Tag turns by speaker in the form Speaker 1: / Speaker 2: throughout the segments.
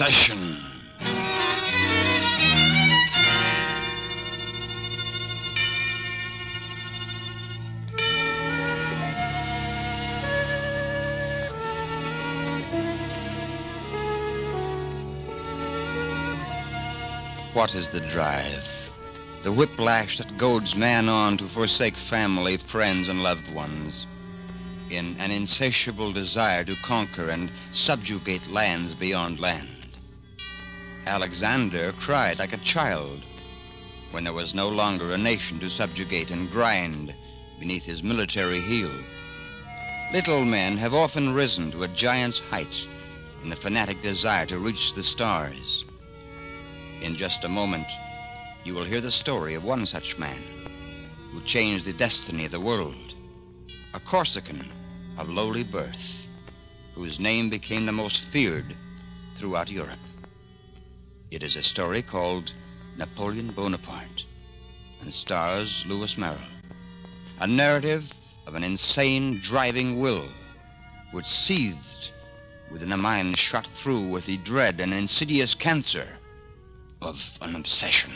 Speaker 1: Obsession. What is the drive? The whiplash that goads man on to forsake family, friends, and loved ones in an insatiable desire to conquer and subjugate lands beyond land. Alexander cried like a child when there was no longer a nation to subjugate and grind beneath his military heel. Little men have often risen to a giant's height in the fanatic desire to reach the stars. In just a moment, you will hear the story of one such man who changed the destiny of the world. A Corsican of lowly birth, whose name became the most feared throughout Europe. It is a story called Napoleon Bonaparte and stars Louis Merrill. A narrative of an insane, driving will which seethed within a mind shot through with the dread and insidious cancer of an obsession.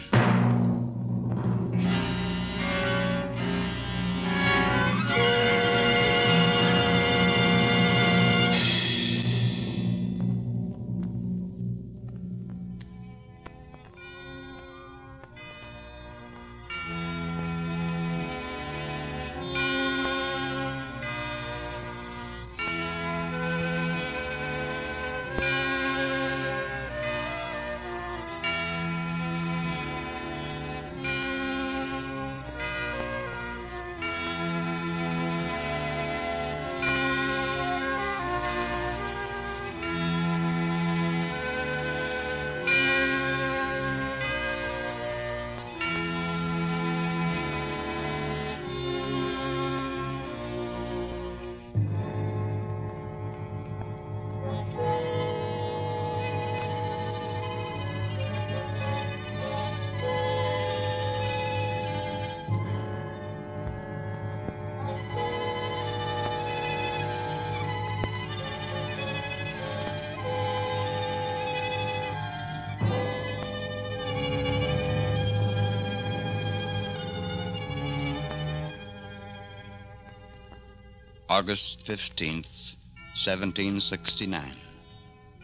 Speaker 1: August 15th, 1769,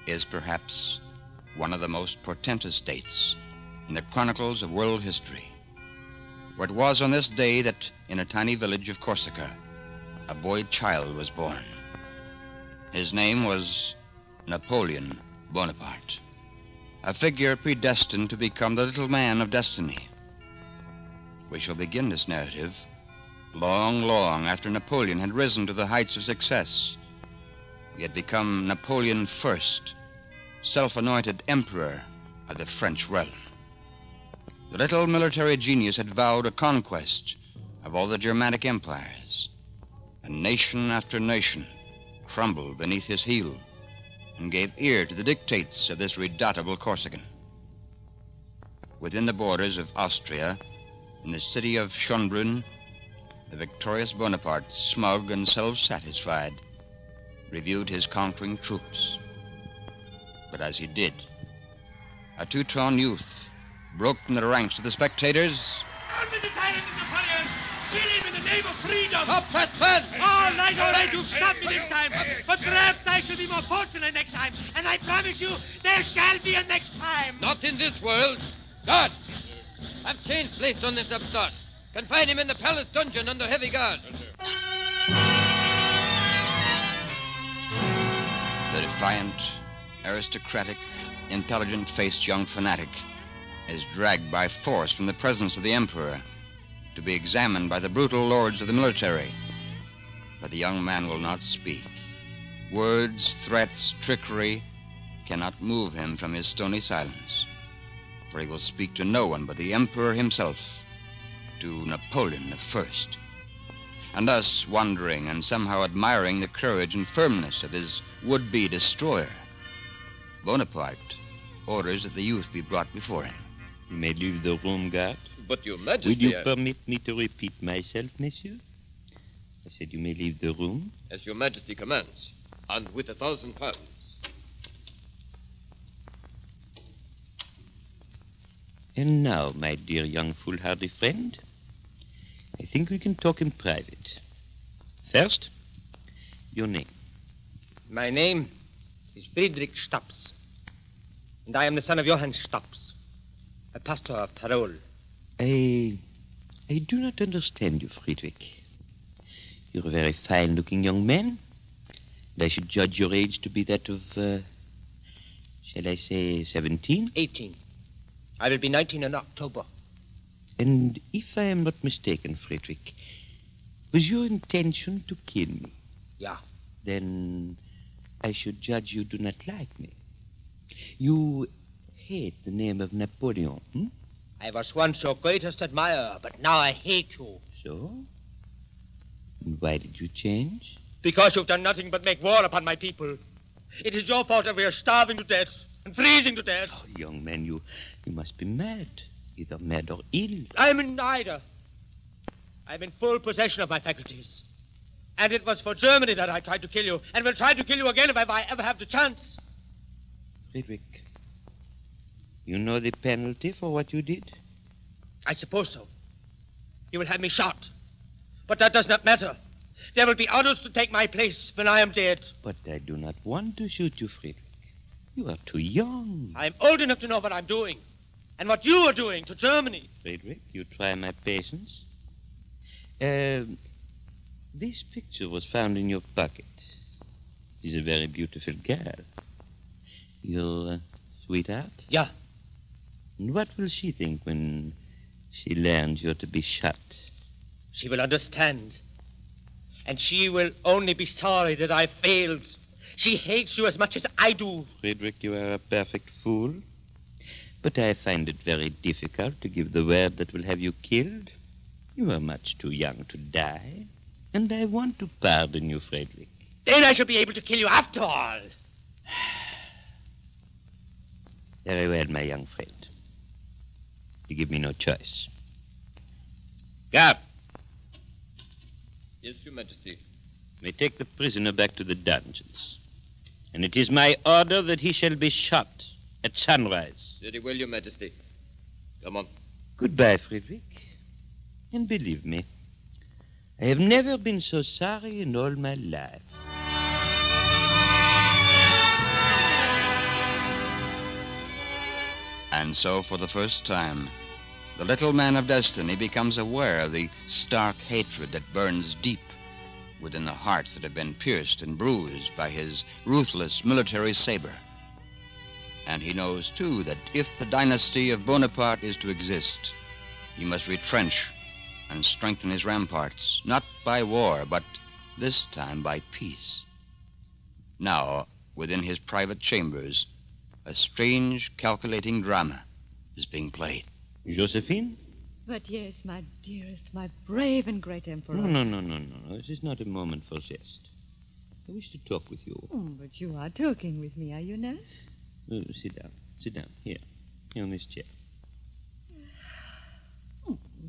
Speaker 1: is perhaps one of the most portentous dates in the chronicles of world history. For it was on this day that, in a tiny village of Corsica, a boy child was born. His name was Napoleon Bonaparte, a figure predestined to become the little man of destiny. We shall begin this narrative long, long after Napoleon had risen to the heights of success. He had become Napoleon I, self anointed emperor of the French realm. The little military genius had vowed a conquest of all the Germanic empires, and nation after nation crumbled beneath his heel and gave ear to the dictates of this redoubtable Corsican. Within the borders of Austria, in the city of Schönbrunn, the victorious Bonaparte, smug and self satisfied, reviewed his conquering troops. But as he did, a Teuton youth broke from the ranks of the spectators.
Speaker 2: Kill him in the name of freedom!
Speaker 3: Stop that man!
Speaker 2: All right, all right, you've stopped me this time. But perhaps I shall be more fortunate next time. And I promise you, there shall be a next time.
Speaker 3: Not in this world. God! I've chains placed on this upstart. Confine him in the palace dungeon under heavy guard.
Speaker 1: The defiant, aristocratic, intelligent faced young fanatic is dragged by force from the presence of the Emperor to be examined by the brutal lords of the military. But the young man will not speak. Words, threats, trickery cannot move him from his stony silence, for he will speak to no one but the Emperor himself to Napoleon I. And thus, wondering and somehow admiring the courage and firmness of his would be destroyer, Bonaparte orders that the youth be brought before him.
Speaker 4: You may leave the room, guard.
Speaker 3: But, Your Majesty.
Speaker 4: Will
Speaker 3: Majesty,
Speaker 4: you
Speaker 3: I-
Speaker 4: permit me to repeat myself, monsieur? I said you may leave the room.
Speaker 3: as Your Majesty commands, and with a thousand pardons.
Speaker 5: And now, my dear young foolhardy friend, I think we can talk in private. First, your name.
Speaker 3: My name is Friedrich Staps. And I am the son of Johann Staps, a pastor of Tirol.
Speaker 5: I. I do not understand you, Friedrich. You're a very fine looking young man. And I should judge your age to be that of, uh, shall I say, 17?
Speaker 3: 18. I will be 19 in October.
Speaker 5: And if I am not mistaken, Frederick, was your intention to kill me?
Speaker 3: Yeah.
Speaker 5: Then I should judge you do not like me. You hate the name of Napoleon, hmm?
Speaker 3: I was once your greatest admirer, but now I hate you.
Speaker 5: So? And why did you change?
Speaker 3: Because you've done nothing but make war upon my people. It is your fault that we are starving to death and freezing to death.
Speaker 5: Oh, young man, you, you must be mad. Either mad or ill.
Speaker 3: I'm in neither. I'm in full possession of my faculties. And it was for Germany that I tried to kill you, and will try to kill you again if I ever have the chance.
Speaker 5: Friedrich, you know the penalty for what you did?
Speaker 3: I suppose so. You will have me shot. But that does not matter. There will be others to take my place when I am dead.
Speaker 5: But I do not want to shoot you, Friedrich. You are too young.
Speaker 3: I'm old enough to know what I'm doing. And what you are doing to Germany.
Speaker 5: Friedrich, you try my patience. Uh, this picture was found in your pocket. She's a very beautiful girl. Your uh, sweetheart?
Speaker 3: Yeah.
Speaker 5: And what will she think when she learns you're to be shot?
Speaker 3: She will understand. And she will only be sorry that I failed. She hates you as much as I do.
Speaker 5: Friedrich, you are a perfect fool. But I find it very difficult to give the word that will have you killed. You are much too young to die. And I want to pardon you, Frederick.
Speaker 3: Then I shall be able to kill you after all.
Speaker 5: Very well, my young friend. You give me no choice. Guard,
Speaker 3: Yes, Your Majesty.
Speaker 5: May take the prisoner back to the dungeons. And it is my order that he shall be shot at sunrise.
Speaker 3: Very well, Your Majesty. Come on.
Speaker 5: Goodbye, Friedrich. And believe me, I have never been so sorry in all my life.
Speaker 1: And so, for the first time, the little man of destiny becomes aware of the stark hatred that burns deep within the hearts that have been pierced and bruised by his ruthless military saber. And he knows, too, that if the dynasty of Bonaparte is to exist, he must retrench and strengthen his ramparts, not by war, but this time by peace. Now, within his private chambers, a strange, calculating drama is being played.
Speaker 5: Josephine?
Speaker 6: But yes, my dearest, my brave and great emperor.
Speaker 5: No, no, no, no, no. This is not a moment for jest. I wish to talk with you.
Speaker 6: Oh, but you are talking with me, are you not?
Speaker 5: Uh, sit down. Sit down. Here. Here on this chair.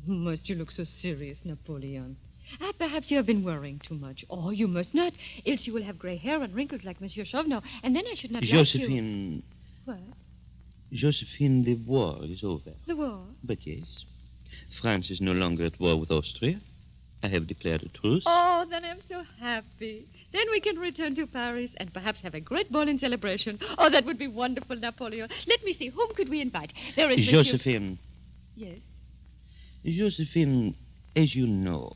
Speaker 6: Must you look so serious, Napoleon? Ah, perhaps you have been worrying too much. Oh, you must not, else you will have gray hair and wrinkles like Monsieur Chauvenot, and then I should not like you.
Speaker 5: Josephine.
Speaker 6: What?
Speaker 5: Josephine, the war is over.
Speaker 6: The war?
Speaker 5: But yes. France is no longer at war with Austria. I have declared a truce.
Speaker 6: Oh, then I'm so happy. Then we can return to Paris and perhaps have a great ball in celebration. Oh, that would be wonderful, Napoleon. Let me see. Whom could we invite? There is Monsieur-
Speaker 5: Josephine.
Speaker 6: Yes.
Speaker 5: Josephine, as you know,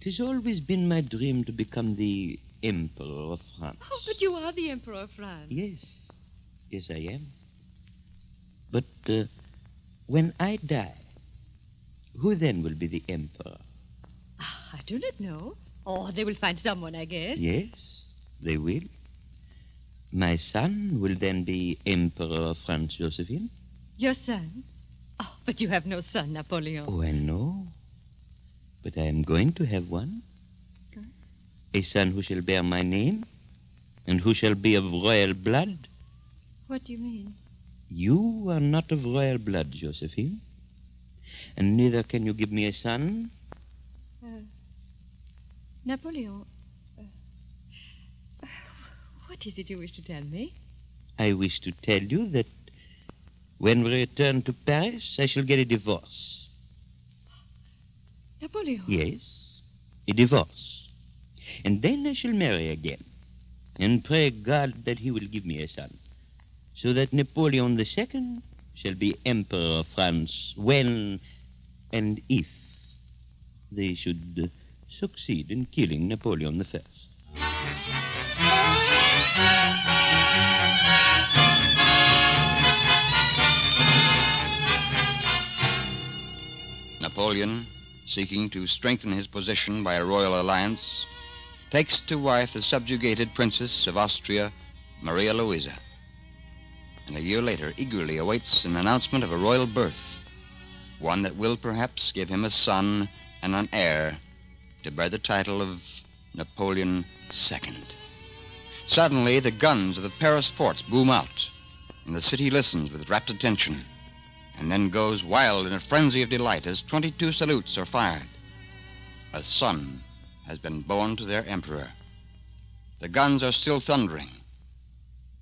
Speaker 5: it has always been my dream to become the Emperor of France.
Speaker 6: Oh, but you are the Emperor of France.
Speaker 5: Yes. Yes, I am. But uh, when I die, who then will be the Emperor?
Speaker 6: I do not know. Oh, they will find someone, I guess.
Speaker 5: Yes, they will. My son will then be Emperor of France, Josephine.
Speaker 6: Your son? Oh, but you have no son, Napoleon.
Speaker 5: Oh, I know. But I am going to have one.
Speaker 6: Huh?
Speaker 5: A son who shall bear my name and who shall be of royal blood.
Speaker 6: What do you mean?
Speaker 5: You are not of royal blood, Josephine. And neither can you give me a son.
Speaker 6: Uh, Napoleon. Uh, what is it you wish to tell me?
Speaker 5: I wish to tell you that When we return to Paris, I shall get a divorce.
Speaker 6: Napoleon.
Speaker 5: Yes, a divorce. And then I shall marry again. And pray God that he will give me a son. So that Napoleon II shall be Emperor of France when and if they should uh, succeed in killing Napoleon I.
Speaker 1: Napoleon, seeking to strengthen his position by a royal alliance, takes to wife the subjugated princess of Austria, Maria Louisa, and a year later eagerly awaits an announcement of a royal birth, one that will perhaps give him a son and an heir to bear the title of Napoleon II. Suddenly, the guns of the Paris forts boom out, and the city listens with rapt attention and then goes wild in a frenzy of delight as 22 salutes are fired. A son has been born to their emperor. The guns are still thundering,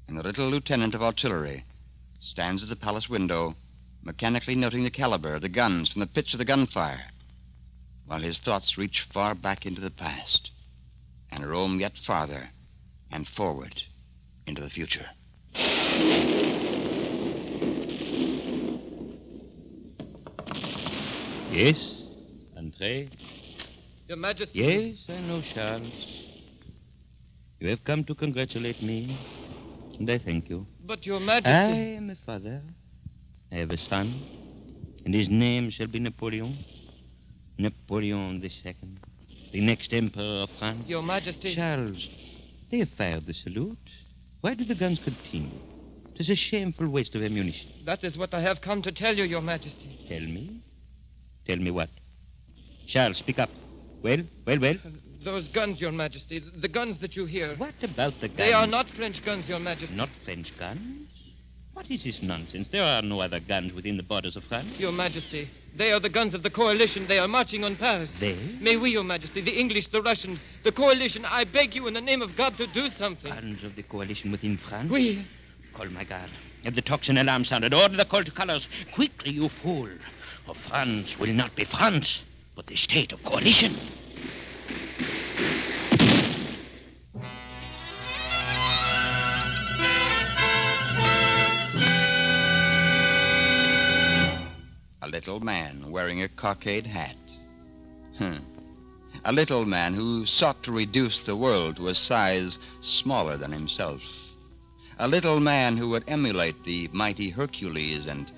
Speaker 1: and the little lieutenant of artillery stands at the palace window, mechanically noting the caliber of the guns from the pitch of the gunfire, while his thoughts reach far back into the past and roam yet farther and forward into the future.
Speaker 5: Yes, Andre?
Speaker 7: Your Majesty.
Speaker 5: Yes, I know, Charles. You have come to congratulate me, and I thank you.
Speaker 7: But Your
Speaker 5: I
Speaker 7: Majesty.
Speaker 5: am a father. I have a son, and his name shall be Napoleon. Napoleon II, the next emperor of France.
Speaker 7: Your Majesty.
Speaker 5: Charles, they have fired the salute. Why do the guns continue? It is a shameful waste of ammunition.
Speaker 7: That is what I have come to tell you, Your Majesty.
Speaker 5: Tell me. Tell me what? Charles, speak up. Well, well, well.
Speaker 7: Those guns, Your Majesty, the guns that you hear.
Speaker 5: What about the guns?
Speaker 7: They are not French guns, Your Majesty.
Speaker 5: Not French guns? What is this nonsense? There are no other guns within the borders of France.
Speaker 7: Your Majesty, they are the guns of the coalition. They are marching on Paris.
Speaker 5: They?
Speaker 7: May we, Your Majesty, the English, the Russians, the coalition, I beg you in the name of God to do something.
Speaker 5: Guns of the coalition within France?
Speaker 7: We.
Speaker 5: Call my guard. Have the tocsin alarm sounded. Order the call to colors. Quickly, you fool. Or France will not be France, but the state of coalition.
Speaker 1: A little man wearing a cockade hat. Hmm. A little man who sought to reduce the world to a size smaller than himself. A little man who would emulate the mighty Hercules and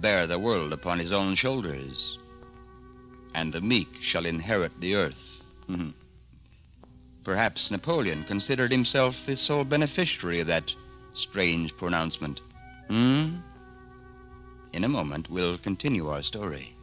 Speaker 1: bear the world upon his own shoulders. And the meek shall inherit the earth. Hmm. Perhaps Napoleon considered himself the sole beneficiary of that strange pronouncement. Hmm? In a moment, we'll continue our story.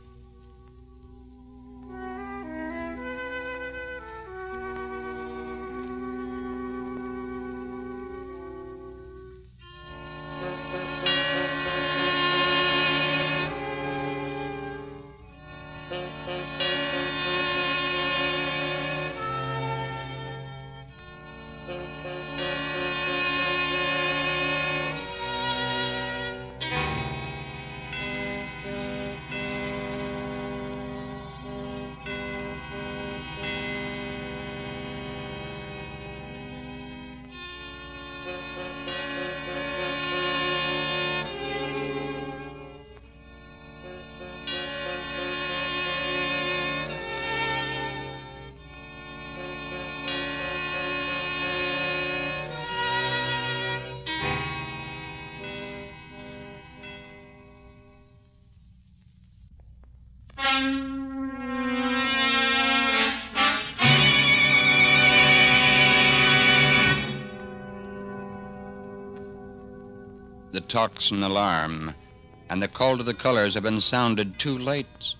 Speaker 1: Tocsin alarm and the call to the colors have been sounded too late.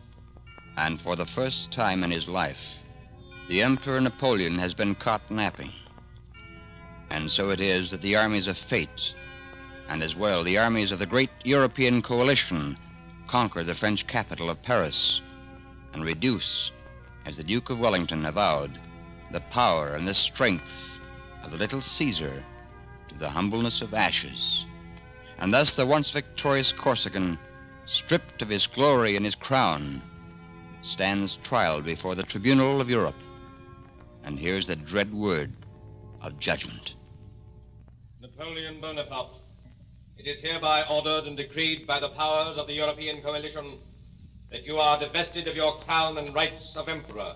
Speaker 1: And for the first time in his life, the Emperor Napoleon has been caught napping. And so it is that the armies of fate, and as well the armies of the great European coalition, conquer the French capital of Paris and reduce, as the Duke of Wellington avowed, the power and the strength of the little Caesar to the humbleness of ashes. And thus the once victorious Corsican, stripped of his glory and his crown, stands trial before the tribunal of Europe and hears the dread word of judgment.
Speaker 7: Napoleon Bonaparte, it is hereby ordered and decreed by the powers of the European coalition that you are divested of your crown and rights of emperor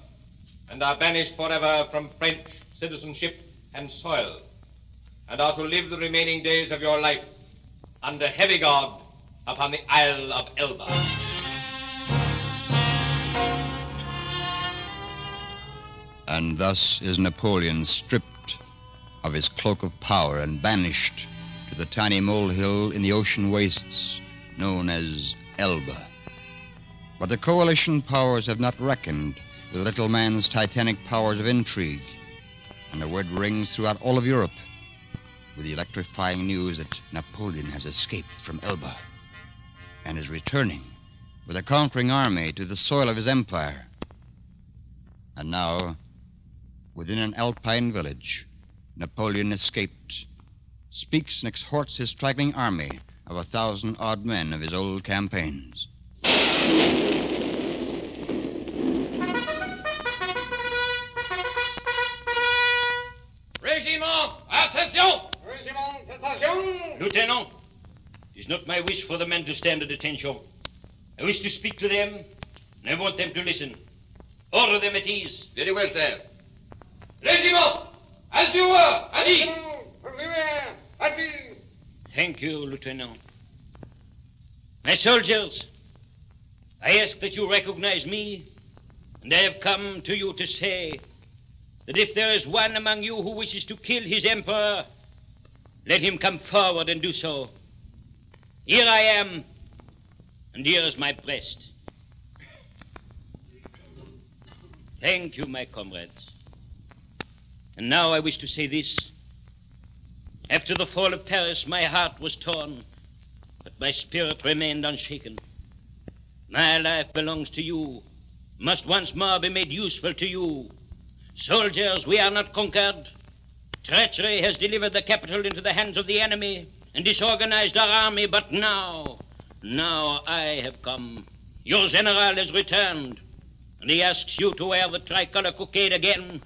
Speaker 7: and are banished forever from French citizenship and soil and are to live the remaining days of your life under heavy guard upon the Isle of Elba.
Speaker 1: And thus is Napoleon stripped of his cloak of power and banished to the tiny molehill in the ocean wastes known as Elba. But the coalition powers have not reckoned with little man's titanic powers of intrigue, and the word rings throughout all of Europe with the electrifying news that Napoleon has escaped from Elba and is returning with a conquering army to the soil of his empire. And now, within an alpine village, Napoleon escaped, speaks and exhorts his straggling army of a thousand odd men of his old campaigns.
Speaker 5: Is not my wish for the men to stand at attention. I wish to speak to them, and I want them to listen. Order them at ease.
Speaker 7: Very well, sir. Régiment, as you were, at ease.
Speaker 5: Thank you, Lieutenant. My soldiers, I ask that you recognize me, and I have come to you to say that if there is one among you who wishes to kill his emperor, let him come forward and do so. Here I am, and here is my breast. Thank you, my comrades. And now I wish to say this. After the fall of Paris, my heart was torn, but my spirit remained unshaken. My life belongs to you, must once more be made useful to you. Soldiers, we are not conquered. Treachery has delivered the capital into the hands of the enemy and disorganized our army, but now, now I have come. Your general has returned, and he asks you to wear the tricolor cockade again.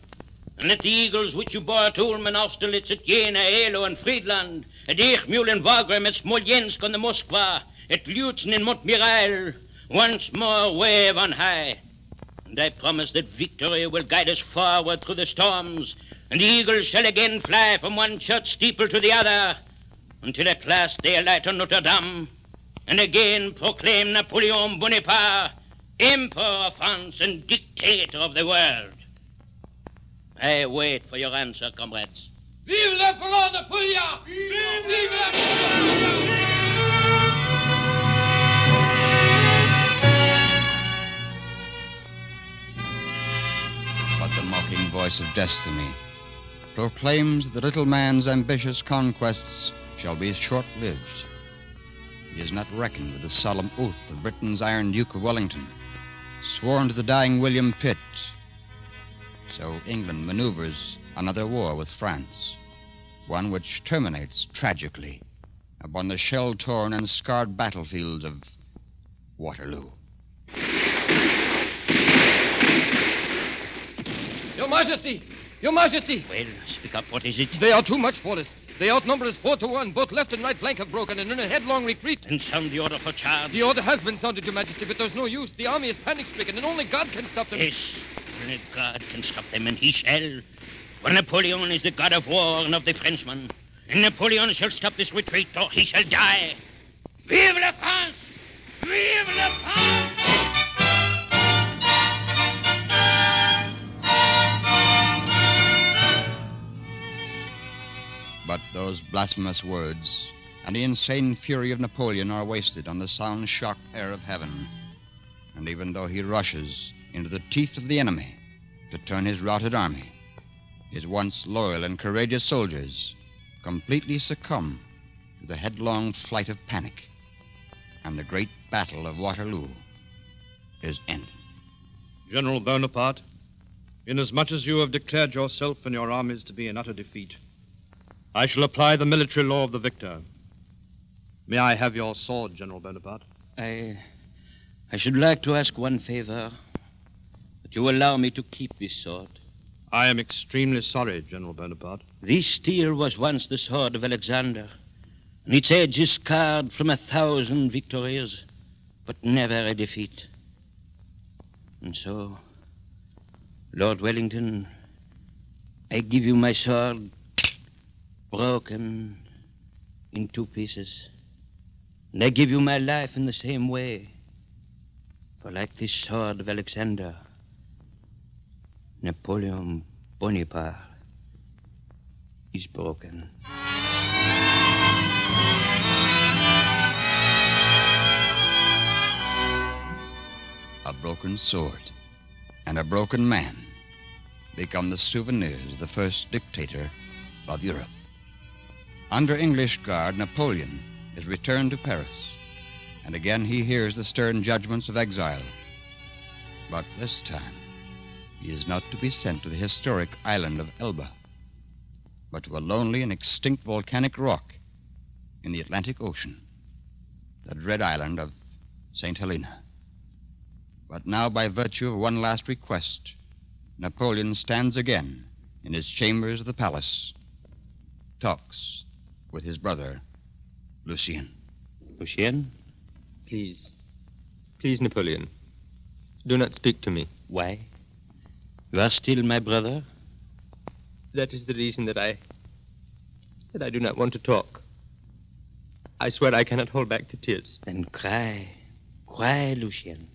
Speaker 5: And let the eagles which you bore at Ulm and Austerlitz, at Jena, Eylau, and Friedland, at Eckmühl Wagram, at Smolensk on the Moskva, at Lutzen and Montmirail, once more wave on high. And I promise that victory will guide us forward through the storms, and the eagles shall again fly from one church steeple to the other, until at last they alight on Notre Dame, and again proclaim Napoleon Bonaparte, Emperor of France and Dictator of the world. I wait for your answer, comrades.
Speaker 7: Vive l'Empereur Napoléon! Vive l'Empereur!
Speaker 1: But the mocking voice of destiny proclaims the little man's ambitious conquests shall be short lived. He has not reckoned with the solemn oath of Britain's Iron Duke of Wellington, sworn to the dying William Pitt. So England maneuvers another war with France, one which terminates tragically upon the shell torn and scarred battlefields of Waterloo.
Speaker 3: Your Majesty! Your Majesty!
Speaker 5: Well, speak up. What is it?
Speaker 3: They are too much for us. They outnumber us four to one. Both left and right flank have broken and in a headlong retreat.
Speaker 5: And sound the order for charge.
Speaker 3: The order has been sounded, Your Majesty, but there's no use. The army is panic stricken, and only God can stop them.
Speaker 5: Yes, only God can stop them, and he shall. For Napoleon is the god of war and of the Frenchman. And Napoleon shall stop this retreat, or he shall die. Vive la France! Vive la France!
Speaker 1: But those blasphemous words and the insane fury of Napoleon are wasted on the sound shocked air of heaven. And even though he rushes into the teeth of the enemy to turn his routed army, his once loyal and courageous soldiers completely succumb to the headlong flight of panic, and the great battle of Waterloo is ended.
Speaker 8: General Bonaparte, inasmuch as you have declared yourself and your armies to be in utter defeat, I shall apply the military law of the victor. May I have your sword, General Bonaparte?
Speaker 5: I. I should like to ask one favor. That you allow me to keep this sword.
Speaker 8: I am extremely sorry, General Bonaparte.
Speaker 5: This steel was once the sword of Alexander, and its edge is scarred from a thousand victories, but never a defeat. And so, Lord Wellington, I give you my sword, broken in two pieces. And I give you my life in the same way. For like this sword of Alexander, Napoleon Bonaparte is broken.
Speaker 1: A broken sword and a broken man become the souvenirs of the first dictator of Europe. Under English guard, Napoleon is returned to Paris, and again he hears the stern judgments of exile. But this time, he is not to be sent to the historic island of Elba, but to a lonely and extinct volcanic rock in the Atlantic Ocean, the dread island of St. Helena. But now, by virtue of one last request, Napoleon stands again in his chambers of the palace, talks with his brother, Lucien.
Speaker 5: Lucien?
Speaker 3: Please. Please, Napoleon. Do not speak to me.
Speaker 5: Why? You are still my brother?
Speaker 3: That is the reason that I. that I do not want to talk. I swear I cannot hold back the tears.
Speaker 5: Then cry. Cry, Lucien.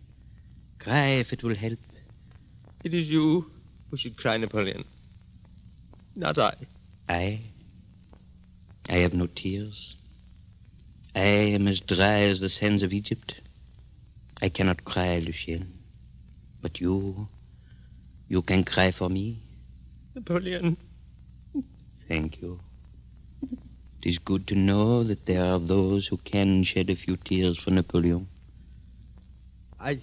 Speaker 5: Cry if it will help.
Speaker 3: It is you who should cry, Napoleon. Not I.
Speaker 5: I? I have no tears. I am as dry as the sands of Egypt. I cannot cry, Lucien. But you, you can cry for me.
Speaker 3: Napoleon.
Speaker 5: Thank you. It is good to know that there are those who can shed a few tears for Napoleon.
Speaker 3: I.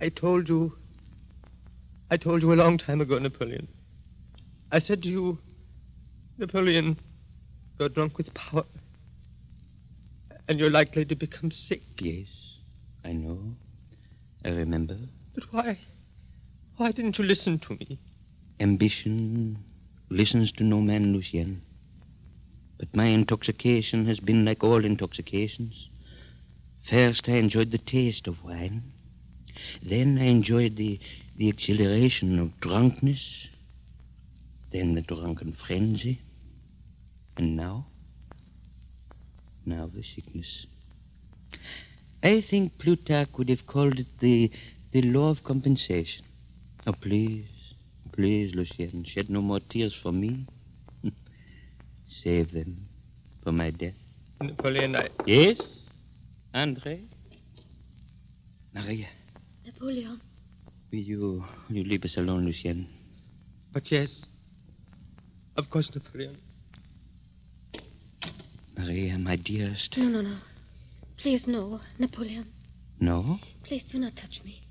Speaker 3: I told you. I told you a long time ago, Napoleon. I said to you, Napoleon, you're drunk with power. And you're likely to become sick.
Speaker 5: Yes, I know. I remember.
Speaker 3: But why? Why didn't you listen to me?
Speaker 5: Ambition listens to no man, Lucien. But my intoxication has been like all intoxications. First, I enjoyed the taste of wine. Then I enjoyed the, the exhilaration of drunkenness. Then the drunken frenzy. And now? Now the sickness. I think Plutarch would have called it the, the law of compensation. Oh, please, please, Lucien, shed no more tears for me. Save them for my death.
Speaker 3: Napoleon, I.
Speaker 5: Yes? Andre? Maria,
Speaker 6: Napoleon.
Speaker 5: will you, will you leave us alone, Lucien?
Speaker 3: But yes. Of course, Napoleon.
Speaker 5: Maria, my dearest.
Speaker 6: No, no, no. Please, no, Napoleon.
Speaker 5: No?
Speaker 6: Please do not touch me.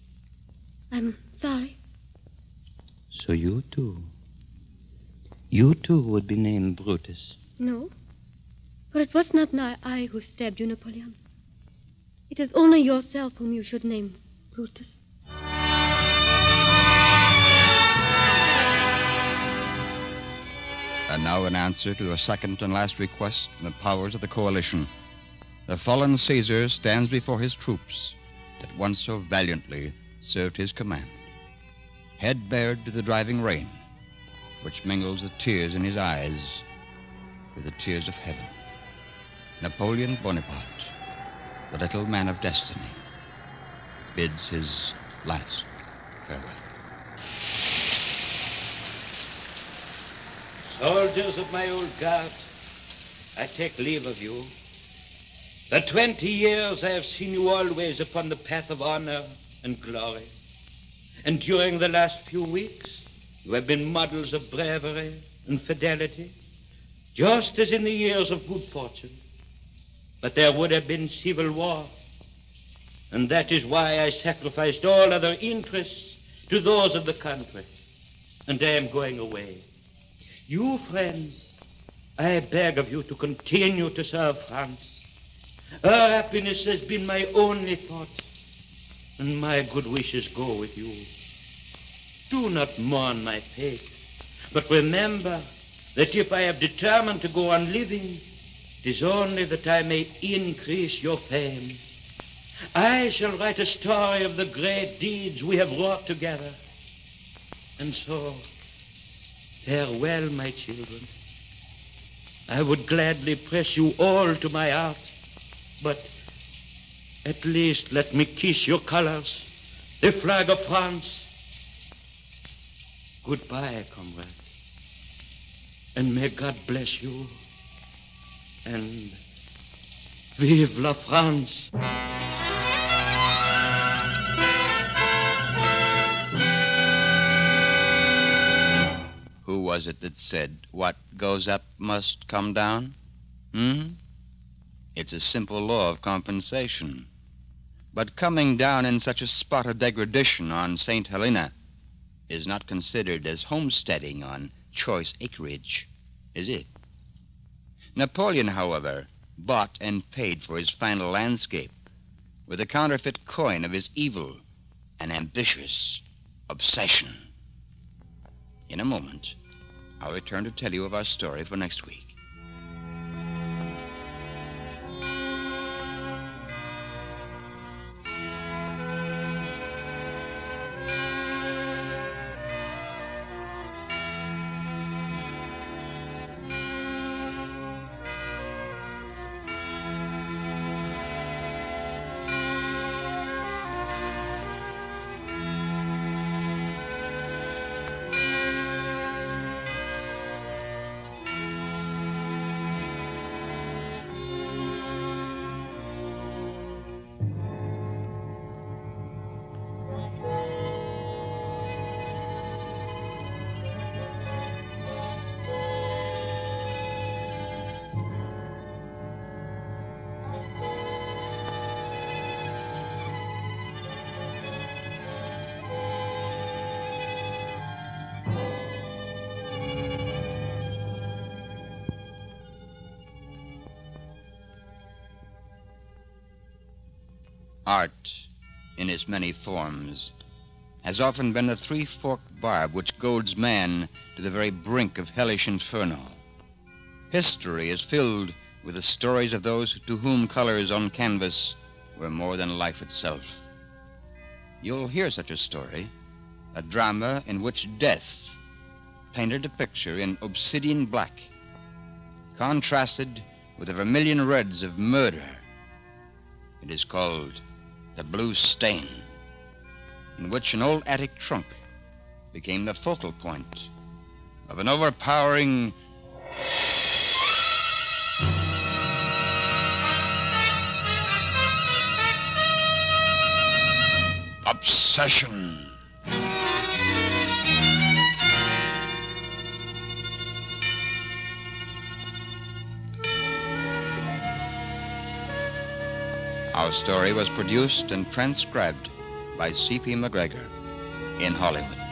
Speaker 6: I'm sorry.
Speaker 5: So you too. You too would be named Brutus.
Speaker 6: No. For it was not I, I who stabbed you, Napoleon. It is only yourself whom you should name Brutus.
Speaker 1: And now, in answer to a second and last request from the powers of the coalition, the fallen Caesar stands before his troops that once so valiantly served his command, head bared to the driving rain, which mingles the tears in his eyes with the tears of heaven. Napoleon Bonaparte, the little man of destiny, bids his last farewell.
Speaker 5: Soldiers of my old guard, I take leave of you. For twenty years I have seen you always upon the path of honor and glory. And during the last few weeks, you have been models of bravery and fidelity, just as in the years of good fortune. But there would have been civil war. And that is why I sacrificed all other interests to those of the country. And I am going away. You, friends, I beg of you to continue to serve France. Her happiness has been my only thought, and my good wishes go with you. Do not mourn my fate, but remember that if I have determined to go on living, it is only that I may increase your fame. I shall write a story of the great deeds we have wrought together. And so, farewell, my children. I would gladly press you all to my heart, but at least let me kiss your colors, the flag of France. Goodbye, comrade. And may God bless you. And vive la France.
Speaker 1: Was it that said, What goes up must come down? Hmm? It's a simple law of compensation. But coming down in such a spot of degradation on St. Helena is not considered as homesteading on choice acreage, is it? Napoleon, however, bought and paid for his final landscape with a counterfeit coin of his evil and ambitious obsession. In a moment, I'll return to tell you of our story for next week. Art, in its many forms, has often been the three forked barb which goads man to the very brink of hellish inferno. History is filled with the stories of those to whom colors on canvas were more than life itself. You'll hear such a story, a drama in which death painted a picture in obsidian black, contrasted with the vermilion reds of murder. It is called The Blue Stain, in which an old attic trunk became the focal point of an overpowering obsession. Story was produced and transcribed by C.P. McGregor in Hollywood.